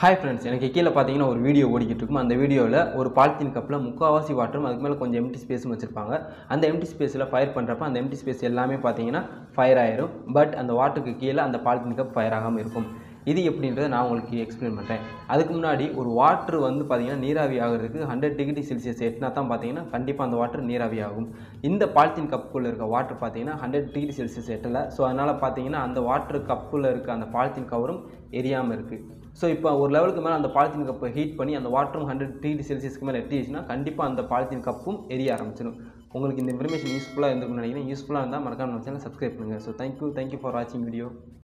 Hi friends எனக்கு கீழே பார்த்தீங்கன்னா ஒரு வீடியோ ஓடிக்கிட்டு இருக்கும். அந்த வீடியோவில் ஒரு பாலித்தீன் கப்பில் முக்கால்வாசி வாட்டரும் அதுக்கு மேலே கொஞ்சம் எம்டி ஸ்பேஸும் வச்சுருப்பாங்க. அந்த எம்டி ஸ்பேஸில் ஃபயர் பண்ணுறப்ப அந்த எம்டி ஸ்பேஸ் எல்லாமே பார்த்தீங்கன்னா ஃபயர் ஆயிரும். பட் அந்த வாட்டருக்கு கீழே அந்த பாலித்தீன் கப் ஃபயர் ஆகாமல் இருக்கும். இது எப்படின்றத நான் உங்களுக்கு எக்ஸ்பிளைன் பண்ணுறேன் அதுக்கு முன்னாடி ஒரு வாட்ரு வந்து பார்த்தீங்கன்னா நீராவி ஆகிறதுக்கு ஹண்ட்ரட் டிகிரி செல்சியஸ் எட்டினா தான் பார்த்தீங்கன்னா கண்டிப்பாக அந்த வாட்டர் நீராவி ஆகும். இந்த பாலித்தீன் கப்புக்குள்ளே இருக்க வாட்டர் பார்த்தீங்கன்னா ஹண்ட்ரட் டிகிரி செல்சியஸ் எட்டலை ஸோ அதனால் பார்த்தீங்கன்னா அந்த வாட்டர் கப்புக்குள்ளே இருக்க அந்த பாலித்தீன் கவரும் எரியாமல் இருக்குது ஸோ இப்போ ஒரு லெவலுக்கு மேலே அந்த பாலித்தீன் கப்பை ஹீட் பண்ணி அந்த வாட்டரும் ஹண்ட்ரட் டிகிரி செல்சியஸ்க்கு மேலே எட்டிச்சுன்னா கண்டிப்பாக அந்த பாலித்தீன் கப்பும் எரிய ஆரம்பிச்சிடும் உங்களுக்கு இந்த இன்ஃபர்மேஷன் யூஸ்ஃபுல்லாக இருந்திருக்கும்னு நினைக்கிறேன். யூஸ்ஃபுல்லாக இருந்தால் மறக்காம நம்ம சேனல் சப்ஸ்கிரைப் பண்ணுங்கள் so thank you thank you for வாட்சிங் வீடியோ